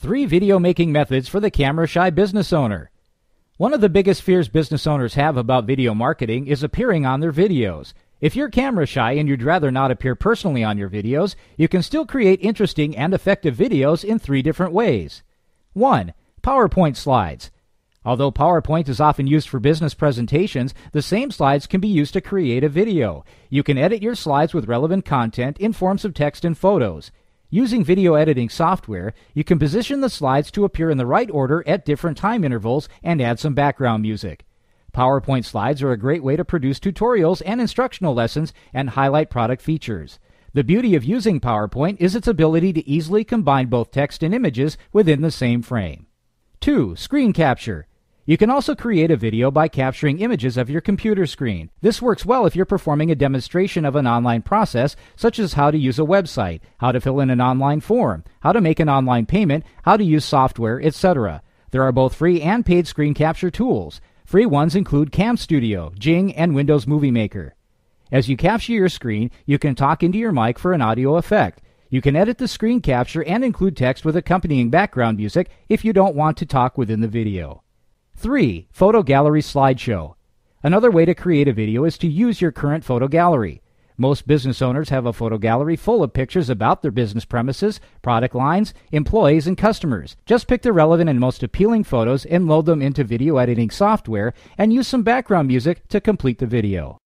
Three video making methods for the camera shy business owner. One of the biggest fears business owners have about video marketing is appearing on their videos. If you're camera shy and you'd rather not appear personally on your videos, you can still create interesting and effective videos in three different ways. 1. PowerPoint slides. Although PowerPoint is often used for business presentations, the same slides can be used to create a video. You can edit your slides with relevant content in forms of text and photos. Using video editing software, you can position the slides to appear in the right order at different time intervals and add some background music. PowerPoint slides are a great way to produce tutorials and instructional lessons and highlight product features. The beauty of using PowerPoint is its ability to easily combine both text and images within the same frame. 2. Screen capture. You can also create a video by capturing images of your computer screen. This works well if you're performing a demonstration of an online process, such as how to use a website, how to fill in an online form, how to make an online payment, how to use software, etc. There are both free and paid screen capture tools. Free ones include Cam Studio, Jing, and Windows Movie Maker. As you capture your screen, you can talk into your mic for an audio effect. You can edit the screen capture and include text with accompanying background music if you don't want to talk within the video. 3. Photo Gallery Slideshow. Another way to create a video is to use your current photo gallery. Most business owners have a photo gallery full of pictures about their business premises, product lines, employees, and customers. Just pick the relevant and most appealing photos and load them into video editing software and use some background music to complete the video.